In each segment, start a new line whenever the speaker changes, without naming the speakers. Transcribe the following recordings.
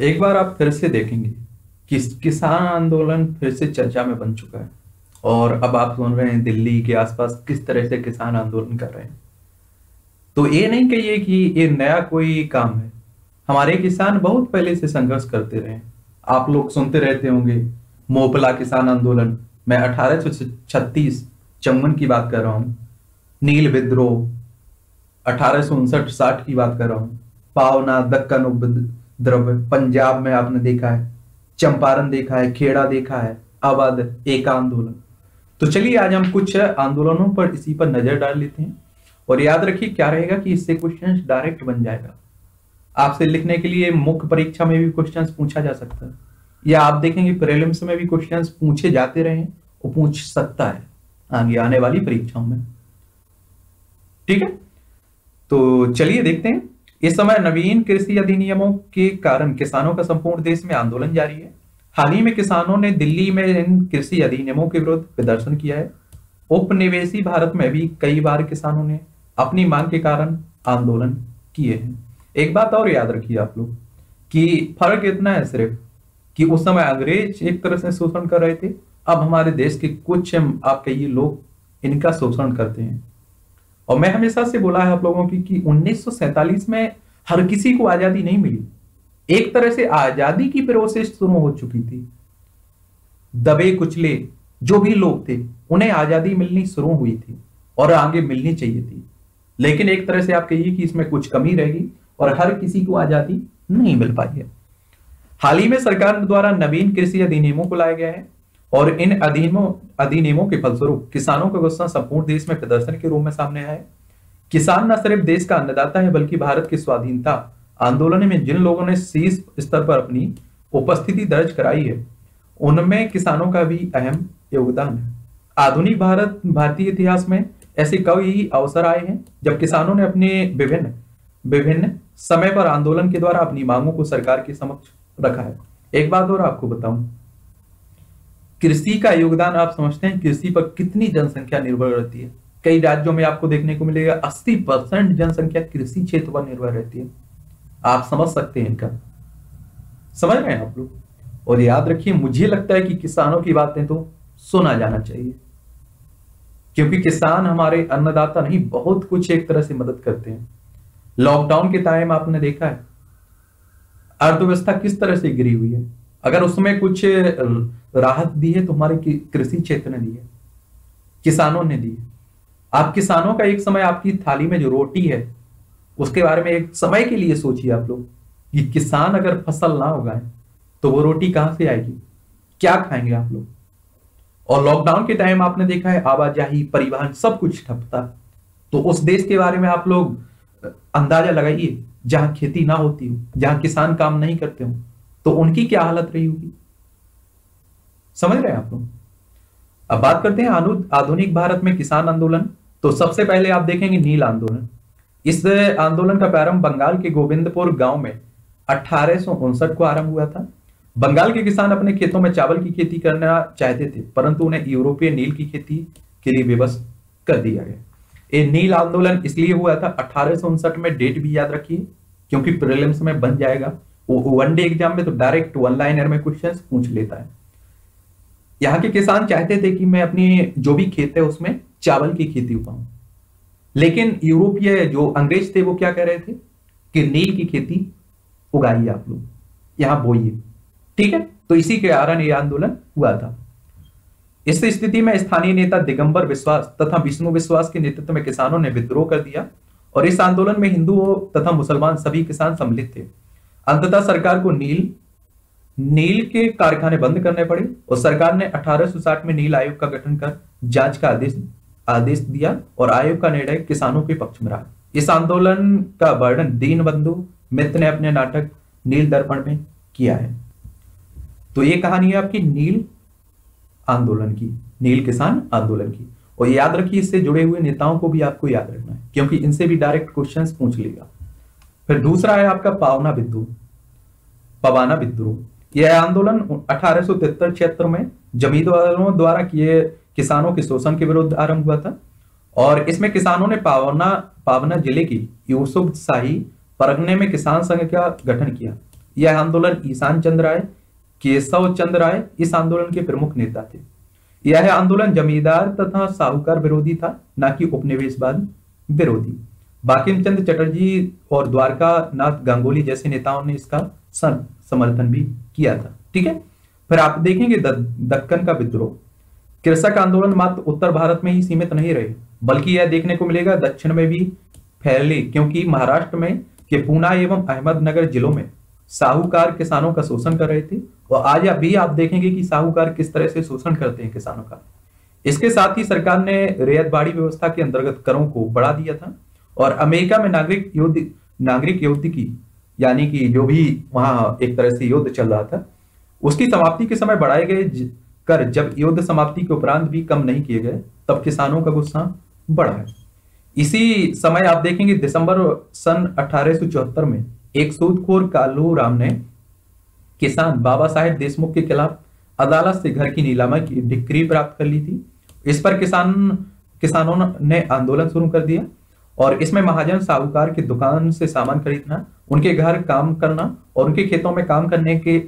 एक बार आप फिर से देखेंगे कि किसान आंदोलन फिर से चर्चा में बन चुका है। और अब आप सुन रहे हैं दिल्ली के आसपास किस तरह से किसान आंदोलन कर रहे हैं। तो ये नहीं कहिए कि ये नया कोई काम है। हमारे किसान बहुत पहले से संघर्ष करते रहे आप लोग सुनते रहते होंगे, मोपला किसान आंदोलन। मैं अठारह सौ छत्तीस चौवन की बात कर रहा हूँ, नील विद्रोह। अठारह साठ की बात कर रहा हूँ, पावना, दक्कन उपद्रव पंजाब में आपने देखा है, चंपारण देखा है, खेड़ा देखा है, अवध, एक आंदोलन। तो चलिए, आज हम कुछ आंदोलनों पर इसी पर नज़र डाल लेते हैं और याद रखिए क्या रहेगा कि इससे क्वेश्चन डायरेक्ट बन जाएगा। आपसे लिखने के लिए मुख्य परीक्षा में भी क्वेश्चन पूछा जा सकता है। या आप देखेंगे प्रेलिम्स में भी क्वेश्चन पूछे जाते रहे वो पूछ सकता है आगे आने वाली परीक्षाओं में। ठीक है? तो चलिए देखते हैं। इस समय नवीन कृषि अधिनियमों के कारण किसानों का संपूर्ण देश में आंदोलन जारी है। हाल ही में किसानों ने दिल्ली में इन कृषि अधिनियमों के विरुद्ध प्रदर्शन किया है। उपनिवेशी भारत में भी कई बार किसानों ने अपनी मांग के कारण आंदोलन किए हैं। एक बात और याद रखिए आप लोग कि फ़र्क इतना है सिर्फ़ कि उस समय अंग्रेज़ एक तरह से शोषण कर रहे थे। अब हमारे देश के कुछ, आप कहिए, लोग इनका शोषण करते हैं। और मैं हमेशा से बोला है आप लोगों की कि उन्नीस में हर किसी को आज़ादी नहीं मिली। एक तरह से आज़ादी की प्रोसेस शुरू हो चुकी थी। दबे कुचले, जो भी लोग थे, उन्हें आज़ादी मिलनी शुरू हुई थी और आगे मिलनी चाहिए थी। लेकिन एक तरह से आप कहिए कि इसमें कुछ कमी रहेगी और हर किसी को आज़ादी नहीं मिल पाई है। हाल ही में सरकार द्वारा नवीन कृषि अधिनियमों को लाया गया है। और इन अधिनियमों अधिनियमों के फलस्वरूप किसानों का गुस्सा संपूर्ण देश में प्रदर्शन के रूप में सामने आया किसान न सिर्फ़ देश का अन्नदाता है, बल्कि भारत की स्वाधीनता आंदोलन में जिन लोगों ने शीर्ष स्तर पर अपनी उपस्थिति दर्ज कराई है, उनमें किसानों का भी अहम योगदान है। आधुनिक भारत, भारतीय इतिहास में ऐसे कई अवसर आए हैं, जब किसानों ने अपने विभिन्न विभिन्न समय पर आंदोलन के द्वारा अपनी मांगों को सरकार के समक्ष रखा है। एक बात और आपको बताऊँ कृषि का योगदान आप समझते हैं, कृषि पर कितनी जनसंख्या निर्भर रहती है? कई राज्यों में आपको देखने को मिलेगा 80 परसेंट जनसंख्या कृषि क्षेत्र पर निर्भर रहती है। आप समझ सकते हैं इनका। समझ रहे हैं आप लोग? और याद रखिए, मुझे लगता है कि किसानों की बातें तो सुना जाना चाहिए। क्योंकि किसान हमारे अन्नदाता नहीं, बहुत कुछ एक तरह से मदद करते हैं। लॉकडाउन के टाइम आपने देखा है, अर्थव्यवस्था किस तरह से गिरी हुई है? अगर उसमें कुछ राहत दी है तो हमारे कृषि क्षेत्र ने दी है, किसानों ने दी है। आप किसानों का एक समय आपकी थाली में जो रोटी है, उसके बारे में एक समय के लिए सोचिए आप लोग, कि किसान अगर फ़सल ना उगाए तो वो रोटी कहाँ से आएगी? क्या खाएँगे आप लोग? और लॉकडाउन के टाइम आपने देखा है, आवाजाही, परिवहन, सब कुछ ठपता। तो उस देश के बारे में आप लोग अंदाज़ा लगाइए, जहाँ खेती ना होती हो, जहाँ किसान काम नहीं करते हो तो उनकी क्या हालत रही होगी? समझ रहे हैं आप लोग? अब बात करते हैं आधुनिक भारत में किसान आंदोलन। तो सबसे पहले आप देखेंगे नील आंदोलन। इस आंदोलन का प्रारंभ बंगाल के गोविंदपुर गाँव में अठारह सौ उनसठ को आरंभ हुआ था। बंगाल के किसान अपने खेतों में चावल की खेती करना चाहते थे, परंतु उन्हें यूरोपीय नील की खेती के लिए विवश कर दिया गया। ये नील आंदोलन इसलिए हुआ था, अठारह सौ उनसठ में डेट भी याद रखिए, क्योंकि प्रीलिम्स में बन जाएगा। वन डे एग्ज़ाम में तो डायरेक्ट वन लाइनर में क्वेश्चन पूछ लेता है। यहाँ के किसान चाहते थे कि मैं अपनी जो भी खेत है उसमें चावल की खेती उगाऊं। लेकिन यूरोपीय जो अंग्रेज़ थे वो क्या कह रहे थे कि नील की खेती उगाइए आप लोग। यहाँ बोइए। ठीक है? तो इसी के कारण यह आंदोलन हुआ था। इस स्थिति में स्थानीय नेता दिगंबर विश्वास तथा विष्णु विश्वास के नेतृत्व में किसानों ने विद्रोह कर दिया और इस आंदोलन में हिंदुओं तथा मुसलमान सभी किसान सम्मिलित थे। अंततः सरकार को नील नील के कारखाने बंद करने पड़े और सरकार ने 1860 में नील आयोग का गठन कर जाँच का आदेश आदेश दिया और आयोग का निर्णय किसानों के पक्ष में रहा। इस आंदोलन का वर्णन दीन बंधु मित्र ने अपने नाटक नील दर्पण में किया है। तो ये कहानी है आपकी नील आंदोलन की, नील किसान आंदोलन की। और याद रखिए, इससे जुड़े हुए नेताओं को भी आपको याद रखना है, क्योंकि इनसे भी डायरेक्ट क्वेश्चंस पूछ लेगा फिर दूसरा है आपका पावना विद्रोह पवाना विद्रोह यह आंदोलन अठारह सौ में जमींदारों द्वारा किए, किसानों के शोषण के विरुद्ध आरंभ हुआ था। और इसमें किसानों ने पावना पावना ज़िले की यूसुफ शाही परगने में किसान संघ का गठन किया। यह आंदोलन ईशान चंद्र राय, केशव चंद्र राय इस आंदोलन के प्रमुख नेता थे। यह आंदोलन जमींदार तथा साहूकार विरोधी था, न कि उपनिवेशवाद विरोधी। बाकिम चंद चटर्जी और द्वारका नाथ गांगुली जैसे नेताओं ने इसका समर्थन भी किया था। ठीक है? फिर आप देखेंगे दक्कन का विद्रोह। कृषक आंदोलन मात्र उत्तर भारत में ही सीमित नहीं रहे, बल्कि यह देखने को मिलेगा दक्षिण में भी फैले, क्योंकि महाराष्ट्र में के पूना एवं अहमदनगर जिलों में साहूकार किसानों का शोषण कर रहे थे, और आज अभी आप देखेंगे कि साहूकार किस तरह से शोषण करते हैं किसानों का। इसके साथ ही सरकार ने रेयतबाड़ी व्यवस्था के अंतर्गत करों को बढ़ा दिया था। और अमेरिका में नागरिक युद्ध नागरिक युद्ध की, यानी कि जो भी वहाँ एक तरह से युद्ध चल रहा था, उसकी समाप्ति के समय बढ़ाए गए कर जब युद्ध समाप्ति के उपरांत भी कम नहीं किए गए, तब किसानों का गुस्सा बढ़ा है। इसी समय आप देखेंगे दिसंबर सन अठारह सौ चौहत्तर में एक सूदखोर कालू राम ने किसान बाबा साहेब देशमुख के खिलाफ अदालत से घर की नीलामी की डिक्री प्राप्त कर ली थी। इस पर किसान, किसानों ने आंदोलन शुरू कर दिया। और इसमें महाजन साहूकार की दुकान से सामान खरीदना उनके घर काम करना और उनके खेतों में काम करने के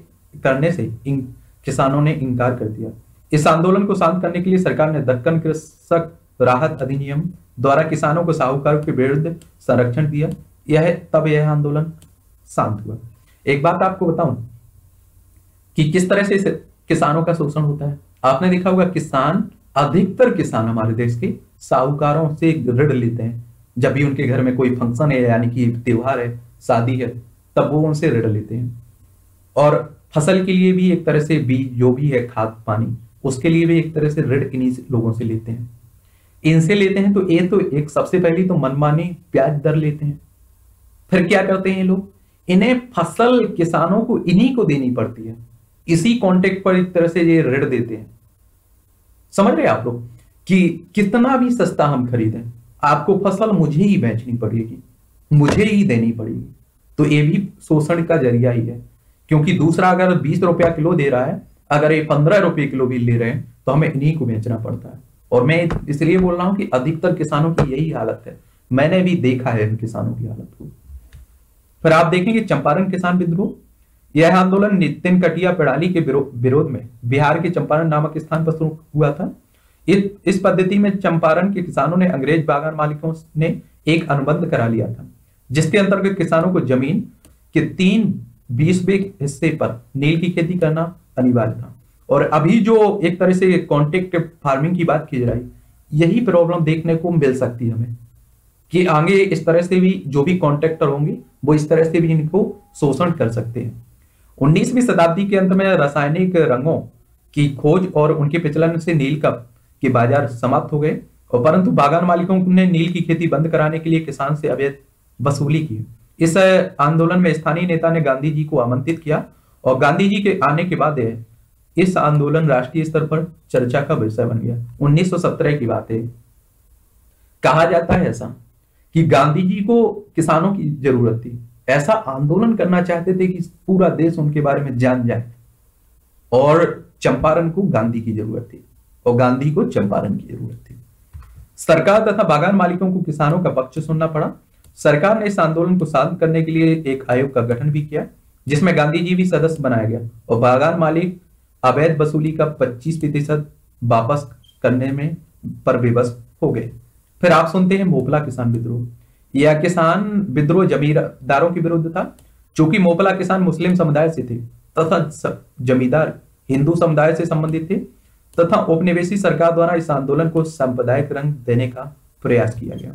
करने से इन, किसानों ने इनकार कर दिया। इस आंदोलन को शांत करने के लिए सरकार ने दक्कन कृषक राहत अधिनियम द्वारा किसानों को साहूकारों के विरुद्ध संरक्षण दिया। यह तब यह आंदोलन शांत हुआ। एक बात आपको बताऊँ कि किस तरह से किसानों का शोषण होता है? आपने देखा होगा किसान अधिकतर किसान हमारे देश के साहूकारों से ऋण लेते हैं। जब भी उनके घर में कोई फ़ंक्शन है, यानी कि त्योहार है, शादी है, तब वो उनसे ऋण लेते हैं। और फ़सल के लिए भी एक तरह से बीज जो भी है, खाद, पानी, उसके लिए भी एक तरह से ऋण इन्हीं लोगों से लेते हैं। इनसे लेते हैं तो ये तो एक सबसे पहली तो मनमानी ब्याज दर लेते हैं। फिर क्या करते हैं ये लोग? इन्हें फ़सल किसानों को इन्हीं को देनी पड़ती है। इसी कॉन्टेक्ट पर एक तरह से ये ऋण देते हैं। समझ रहे आप लोग कि कितना भी सस्ता हम खरीदें आपको फ़सल मुझे ही बेचनी पड़ेगी, मुझे ही देनी पड़ेगी। तो ये भी शोषण का ज़रिया ही है। क्योंकि दूसरा अगर बीस रुपया किलो दे रहा है, अगर ये पंद्रह रुपये किलो भी ले रहे हैं तो हमें इन्हीं को बेचना पड़ता है। और मैं इसलिए बोल रहा हूँ कि अधिकतर किसानों की यही हालत है। मैंने भी देखा है इन किसानों की हालत को। फिर आप देखेंगे चंपारण किसान विद्रोह, यह आंदोलन नितिन कटिया प्रणाली के विरोध में बिहार के चंपारण नामक स्थान पर शुरू हुआ था। इस पद्धति में चंपारण के किसानों ने अंग्रेज़ बागान मालिकों ने एक अनुबंध करा लिया था, जिसके अंतर्गत किसानों को ज़मीन के तीन बीसवे हिस्से पर नील की खेती करना अनिवार्य था। और अभी जो एक तरह से कॉन्टेक्ट फ़ार्मिंग की बात की जाए यही प्रॉब्लम देखने को मिल सकती है हमें, कि आगे इस तरह से भी जो भी कॉन्ट्रेक्टर होंगे, वो इस तरह से भी इनको शोषण कर सकते हैं। उन्नीसवीं शताब्दी के अंत में रासायनिक रंगों की खोज और उनके प्रचलन से नील का के बाज़ार समाप्त हो गए और परंतु बागान मालिकों ने नील की खेती बंद कराने के लिए किसान से अवैध वसूली की। इस आंदोलन में स्थानीय नेता ने गांधी जी को आमंत्रित किया और गांधी जी के आने के बाद इस आंदोलन राष्ट्रीय स्तर पर चर्चा का विषय बन गया। 1917 की बात। है कहा जाता है ऐसा कि गांधी जी को किसानों की ज़रूरत थी। ऐसा आंदोलन करना चाहते थे कि पूरा देश उनके बारे में जान जाए और चंपारण को गांधी की ज़रूरत थी। और गांधी को चंपारण की ज़रूरत थी। सरकार तथा बागान मालिकों को किसानों का पक्ष सुनना पड़ा। सरकार ने इस आंदोलन को शांत करने के लिए एक आयोग का गठन भी किया, जिसमें गांधी जी भी सदस्य बनाया गया और बागान मालिक अवैध वसूली का 25 प्रतिशत वापस करने में पर विवश हो गए। फिर आप सुनते हैं मोपला किसान विद्रोह। यह किसान विद्रोह जमींदारों के विरुद्ध था चूँकि मोपला किसान मुस्लिम समुदाय से थे तथा जमींदार हिंदू समुदाय से संबंधित थे। तथा उपनिवेशी सरकार द्वारा इस आंदोलन को सांप्रदायिक रंग देने का प्रयास किया गया।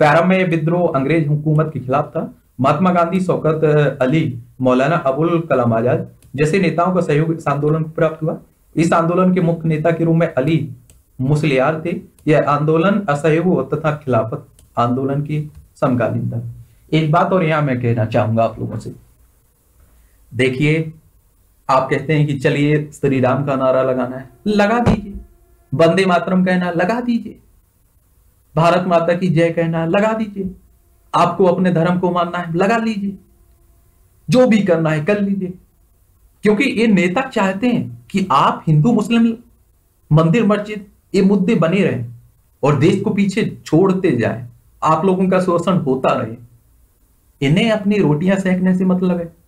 प्रारंभ में विद्रोह अंग्रेज़ हुकूमत के खिलाफ था। महात्मा गांधी, शौकत अली, मौलाना अबुल कलाम आज़ाद जैसे नेताओं का सहयोग इस आंदोलन को प्राप्त हुआ। इस आंदोलन के मुख्य नेता के रूप में अली मुसलियार थे। यह आंदोलन असहयोग तथा खिलाफत आंदोलन की समकालीन था। एक बात और यहाँ मैं कहना चाहूँगा आप लोगों से। देखिए आप कहते हैं कि चलिए श्री राम का नारा लगाना है। लगा दीजिए। वंदे मातरम कहना, लगा दीजिए। भारत माता की जय कहना, लगा दीजिए। आपको अपने धर्म को मानना है, लगा लीजिए। जो भी करना है, कर लीजिए। क्योंकि ये नेता चाहते हैं कि आप हिंदू, मुस्लिम, मंदिर, मस्जिद, ये मुद्दे बने रहे और देश को पीछे छोड़ते जाए। आप लोगों का शोषण होता रहे। इन्हें अपनी रोटियाँ सेकने से मतलब है।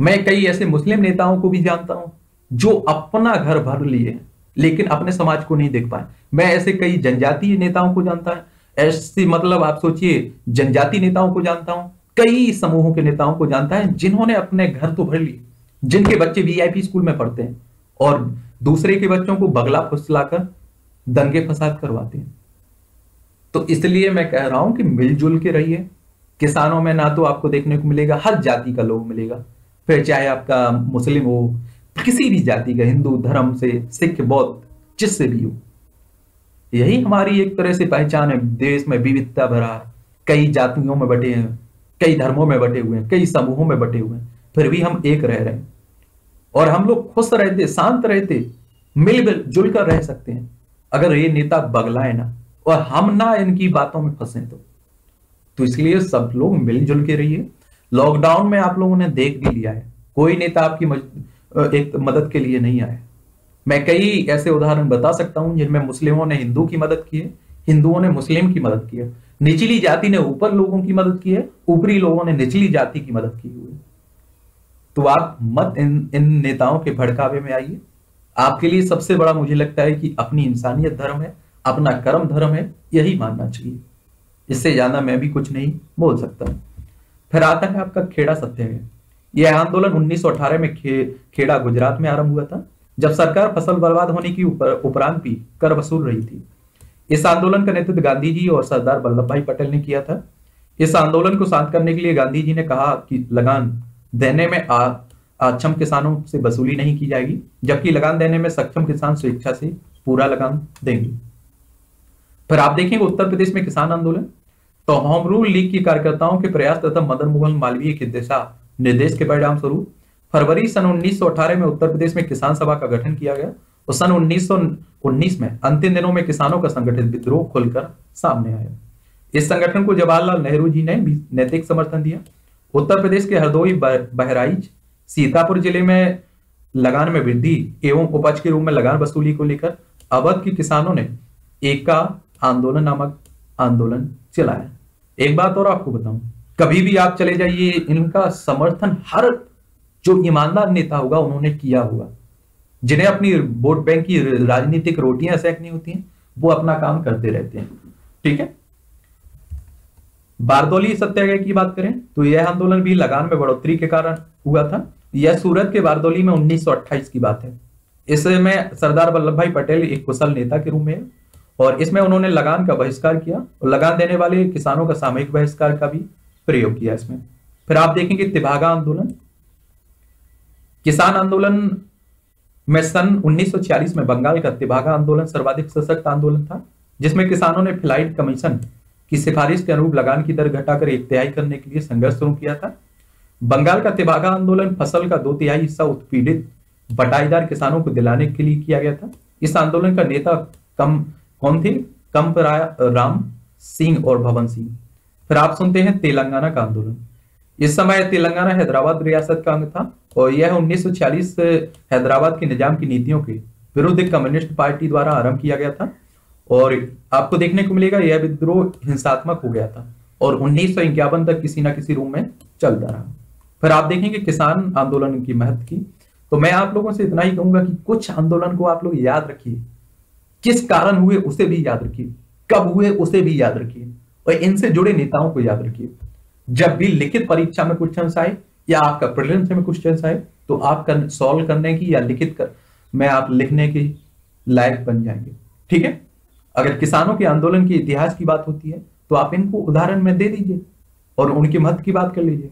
मैं कई ऐसे मुस्लिम नेताओं को भी जानता हूँ, जो अपना घर भर लिए, लेकिन अपने समाज को नहीं देख पाए। मैं ऐसे कई जनजातीय नेताओं को जानता है, ऐसी मतलब आप सोचिए जनजाति नेताओं को जानता हूँ, कई समूहों के नेताओं को जानता है, जिन्होंने अपने घर तो भर लिए, जिनके बच्चे वीआईपी स्कूल में पढ़ते हैं, और दूसरे के बच्चों को बगला फुसलाकर दंगे फसाद करवाते हैं। तो इसलिए मैं कह रहा हूँ कि मिलजुल के रहिए। किसानों में ना तो आपको देखने को मिलेगा, हर जाति का लोग मिलेगा। फिर चाहे आपका मुस्लिम हो, किसी भी जाति का, हिंदू, धर्म से, सिख, बौद्ध, जिससे भी हो। यही हमारी एक तरह से पहचान है, देश में विविधता भरा। कई जातियों में बटे हैं, कई धर्मों में बटे हुए हैं, कई समूहों में बटे हुए हैं, फिर भी हम एक रह रहे हैं। और हम लोग खुश रहते, शांत रहते मिल जुल कर रह सकते हैं। अगर ये नेता बगलाए ना, और हम ना इनकी बातों में फंसे तो। तो इसलिए सब लोग मिलजुल के रहिए। लॉकडाउन में आप लोगों ने देख भी लिया है। कोई नेता आपकी एक मदद के लिए नहीं आया। मैं कई ऐसे उदाहरण बता सकता हूँ जिनमें मुस्लिमों ने हिंदू की मदद की है, हिंदुओं ने मुस्लिम की मदद की है, निचली जाति ने ऊपर लोगों की मदद की है, ऊपरी लोगों ने निचली जाति की मदद की हुई तो आप मत इन इन नेताओं के भड़कावे में आइए। आपके लिए सबसे बड़ा मुझे लगता है कि अपनी इंसानियत धर्म है, अपना कर्म धर्म है, यही मानना चाहिए। इससे ज़्यादा मैं भी कुछ नहीं बोल सकता। फिर आता है आपका खेड़ा सत्याग्रह यह आंदोलन 1918 में खे, खेड़ा गुजरात में आरंभ हुआ था जब सरकार फ़सल बर्बाद होने की उपरांत भी कर वसूल रही थी। इस आंदोलन का नेतृत्व गांधी जी और सरदार वल्लभ भाई पटेल ने किया था। इस आंदोलन को शांत करने के लिए गांधी जी ने कहा कि लगान देने में अक्षम किसानों से वसूली नहीं की जाएगी जबकि लगान देने में सक्षम किसान स्वेच्छा से पूरा लगान देंगे। फिर आप देखेंगे उत्तर प्रदेश में किसान आंदोलन। तो होम रूल लीग की कार्यकर्ताओं के प्रयास तथा मदन मोहन मालवीय की दिशा निर्देश के परिणाम स्वरूप फरवरी सन 1918 में उत्तर प्रदेश में किसान सभा का गठन किया गया और सन 1919 में अंतिम दिनों में किसानों का संगठित विद्रोह खुलकर सामने आया। इस संगठन को जवाहरलाल नेहरू जी ने भी नैतिक समर्थन दिया। उत्तर प्रदेश के हरदोई बहराइच, सीतापुर ज़िले में लगान में वृद्धि एवं उपज के रूप में लगान वसूली को लेकर अवध के किसानों ने एका आंदोलन नामक आंदोलन चलाया। एक बात और आपको बताऊँ। कभी भी आप चले जाइए, इनका समर्थन हर जो ईमानदार नेता होगा, उन्होंने किया होगा। जिन्हें अपनी वोट बैंक की राजनीतिक रोटियाँ सेकनी होती हैं, वो अपना काम करते रहते हैं। ठीक है? बारदौली सत्याग्रह की बात करें तो यह आंदोलन भी लगान में बढ़ोतरी के कारण हुआ था। यह सूरत के बारदौली में 1928 की बात है। इसमें सरदार वल्लभ भाई पटेल एक कुशल नेता के रूप में और इसमें उन्होंने लगान का बहिष्कार किया और लगान देने वाले किसानों का सामूहिक बहिष्कार का भी प्रयोग किया इसमें। फिर आप देखेंगे तिभागा आंदोलन। किसान आंदोलन में सन 1940 में बंगाल का तिभागा आंदोलन सर्वाधिक सशक्त आंदोलन था, जिसमें किसानों ने फ़्लाइट कमीशन की सिफारिश के अनुरूप लगान की दर घटाकर एक तिहाई करने के लिए संघर्ष शुरू किया था। बंगाल का तिभागा आंदोलन फ़सल का दो तिहाई हिस्सा उत्पीड़ित, बटाईदार किसानों को दिलाने के लिए किया गया था। इस आंदोलन का नेता कम कौन थे? कम राम सिंह और भवन सिंह। फिर आप सुनते हैं तेलंगाना का आंदोलन। इस समय तेलंगाना हैदराबाद रियासत का अंग था और यह 1946 हैदराबाद के निज़ाम की नीतियों के विरुद्ध कम्युनिस्ट पार्टी द्वारा आरंभ किया गया था और आपको देखने को मिलेगा यह विद्रोह हिंसात्मक हो गया था और उन्नीस सौ इक्यावन तक किसी ना किसी रूप में चलता रहा। फिर आप देखेंगे किसान आंदोलन की महत्व की। तो मैं आप लोगों से इतना ही कहूँगा कि कुछ आंदोलन को आप लोग याद रखिए। किस कारण हुए उसे भी याद रखिए। कब हुए उसे भी याद रखिए। और इनसे जुड़े नेताओं को याद रखिए। जब भी लिखित परीक्षा में क्वेश्चन आए या आपका प्रिलिम्स में क्वेश्चन आए तो आप कर, सॉल्व करने की या लिखित कर में आप लिखने के लायक बन जाएँगे। ठीक है? अगर किसानों के आंदोलन के इतिहास की बात होती है तो आप इनको उदाहरण में दे दीजिए और उनके महत्व की बात कर लीजिए।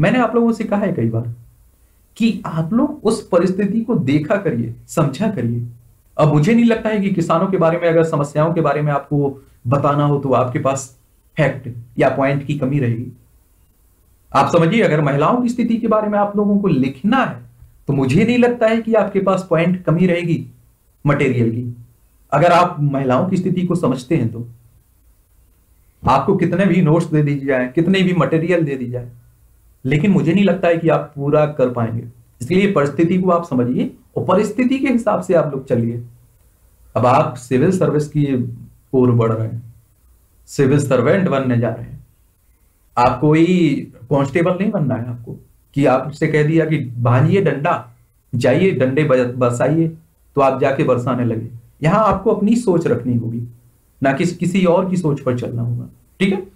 मैंने आप लोगों से कहा है कई बार कि आप लोग उस परिस्थिति को देखा करिए समझा करिए। अब मुझे नहीं लगता है कि किसानों के बारे में, अगर समस्याओं के बारे में आपको बताना हो तो आपके पास फैक्ट या पॉइंट की कमी रहेगी। आप समझिए, अगर महिलाओं की स्थिति के बारे में आप लोगों को लिखना है तो मुझे नहीं लगता है कि आपके पास पॉइंट कमी रहेगी मटेरियल की। अगर आप महिलाओं की स्थिति को समझते हैं तो। आपको कितने भी नोट्स दे दी जाए, कितने भी मटेरियल दे दी जाए, लेकिन मुझे नहीं लगता है कि आप पूरा कर पाएँगे। इसलिए परिस्थिति को आप समझिए और परिस्थिति के हिसाब से आप लोग चलिए। अब आप सिविल सर्विस की ओर बढ़ रहे हैं। सिविल सर्वेंट बनने जा रहे हैं। आप कोई कांस्टेबल नहीं बनना है आपको कि आपसे कह दिया कि भांजिए डंडा, जाइए, डंडे बरसाइए तो आप जाके बरसाने लगे। यहाँ आपको अपनी सोच रखनी होगी, ना कि किसी और की सोच पर चलना होगा। ठीक है?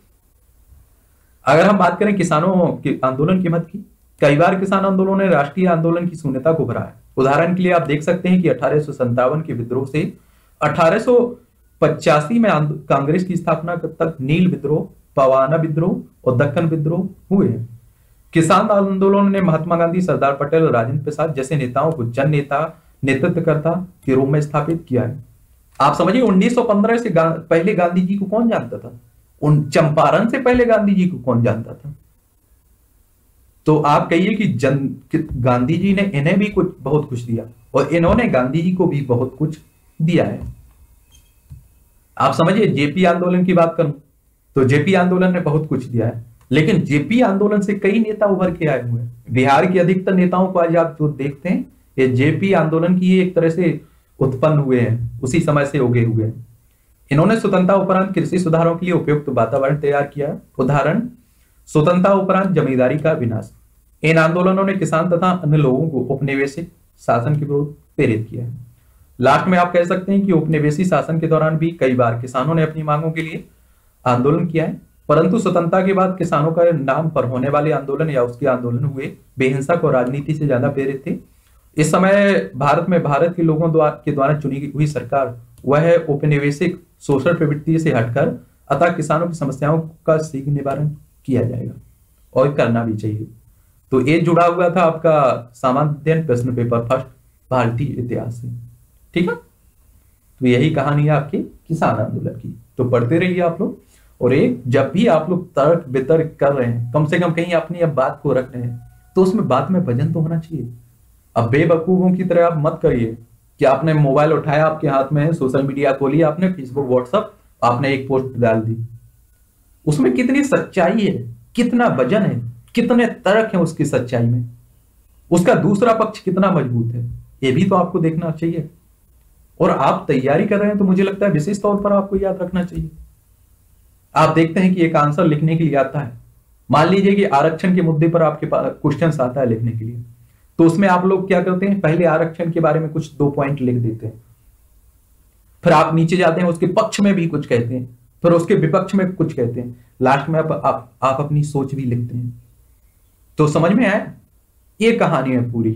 अगर हम बात करें किसानों के आंदोलन की मत की। कई बार किसान आंदोलन ने राष्ट्रीय आंदोलन की शून्यता को भरा है उदाहरण के लिए आप देख सकते हैं कि अठारह सौ सत्तावन के विद्रोह से अठारह सौ पचासी में कांग्रेस की स्थापना तक नील विद्रोह पवाना विद्रोह और दक्कन विद्रोह हुए किसान आंदोलन ने महात्मा गांधी सरदार पटेल और राजेंद्र प्रसाद जैसे नेताओं को जन नेता नेतृत्वकर्ता के रूप में स्थापित किया है। आप समझिए 1915 से गा, पहले गांधी जी को कौन जानता था? उन चंपारण से पहले गांधी जी को कौन जानता था? तो आप कहिए कि जन गांधी जी ने इन्हें भी कुछ, बहुत कुछ दिया और इन्होंने गांधी जी को भी बहुत कुछ दिया है। आप समझिए, जेपी आंदोलन की बात करूँ तो जेपी आंदोलन ने बहुत कुछ दिया है। लेकिन जेपी आंदोलन से कई नेता उभर के आए हुए हैं। बिहार के अधिकतर नेताओं को आज आप जो देखते हैं, ये जेपी आंदोलन की एक तरह से उत्पन्न हुए हैं, उसी समय से उगे हुए हैं। इन्होंने स्वतंत्रता उपरांत कृषि सुधारों के लिए उपयुक्त वातावरण तैयार किया उदाहरण, स्वतंत्रता उपरांत जमींदारी का विनाश। इन आंदोलनों ने किसान तथा अन्य लोगों को उपनिवेशिक शासन के विरोध प्रेरित किया है। लास्ट में आप कह सकते हैं कि उपनिवेशी शासन के दौरान भी कई बार किसानों ने अपनी मांगों के लिए आंदोलन किया है, परंतु स्वतंत्रता के बाद किसानों का नाम पर होने वाले आंदोलन या उसके आंदोलन हुए बेहिंसक और राजनीति से ज़्यादा प्रेरित थे। इस समय भारत में भारत के लोगों द्वारा के द्वारा चुनी हुई सरकार, वह उपनिवेशिक शोषण प्रवृत्ति से हटकर, अतः किसानों की समस्याओं का शीघ्र निवारण किया जाएगा और करना भी चाहिए। तो ये जुड़ा हुआ था आपका सामान्य प्रश्न पेपर फ़र्स्ट, भारतीय इतिहास से ठीक है? तो यही कहानी है आपकी किसान आंदोलन की। तो पढ़ते रहिए आप लोग, और एक जब भी आप लोग तर्क वितर्क कर रहे हैं, कम से कम कहीं अपनी अब बात को रख रहे हैं तो उसमें बात में वज़न तो होना चाहिए। अब बेवकूफों की तरह आप मत करिए कि आपने मोबाइल उठाया आपके हाथ में, सोशल मीडिया खोली आपने फेसबुक व्हाट्सअप आपने एक पोस्ट डाल दी। उसमें कितनी सच्चाई है, कितना वज़न है कितने तर्क है उसकी सच्चाई में? उसका दूसरा पक्ष कितना मज़बूत है? ये भी तो आपको देखना चाहिए। और आप तैयारी कर रहे हैं तो मुझे लगता है विशेष तौर पर आपको याद रखना चाहिए। आप देखते हैं कि एक आंसर लिखने के लिए आता है। मान लीजिए कि आरक्षण के मुद्दे पर आपके पास क्वेश्चन आता है लिखने के लिए। तो उसमें आप लोग क्या करते हैं? पहले आरक्षण के बारे में कुछ दो पॉइंट लिख देते हैं। फिर आप नीचे जाते हैं उसके पक्ष में भी कुछ कहते हैं। फिर उसके विपक्ष में कुछ कहते हैं। लास्ट में आप, आप, आप अपनी सोच भी लिखते हैं। तो समझ में आया? ये कहानी है पूरी।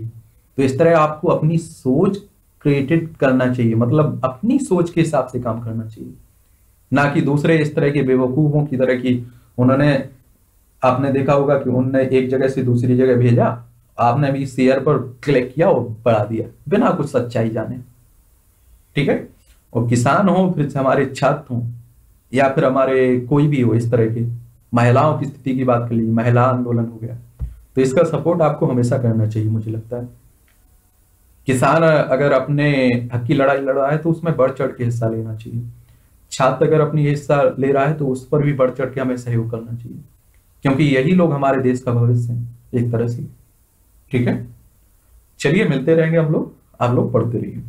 तो इस तरह आपको अपनी सोच क्रिएटेड करना चाहिए। मतलब अपनी सोच के हिसाब से काम करना चाहिए। ना कि दूसरे इस तरह के बेवकूफों की तरह की उन्होंने, आपने देखा होगा कि उन्होंने एक जगह से दूसरी जगह भेजा, आपने भी शेयर पर क्लिक किया और बढ़ा दिया, बिना कुछ सच्चाई जाने। ठीक है? और किसान हो, फिर हमारे छात्र हो, या फिर हमारे कोई भी हो इस तरह के, महिलाओं की स्थिति की बात कर लीजिए, महिला आंदोलन हो गया। तो इसका सपोर्ट आपको हमेशा करना चाहिए, मुझे लगता है। किसान अगर अपने हक की लड़ाई लड़ रहा है तो उसमें बढ़ चढ़ के हिस्सा लेना चाहिए। छात्र अगर अपनी हिस्सा ले रहा है तो उस पर भी बढ़ चढ़ के हमें सहयोग करना चाहिए। क्योंकि यही लोग हमारे देश का भविष्य है, एक तरह से। ठीक है? चलिए, मिलते रहेंगे हम लोग, आप लोग पढ़ते रहिए।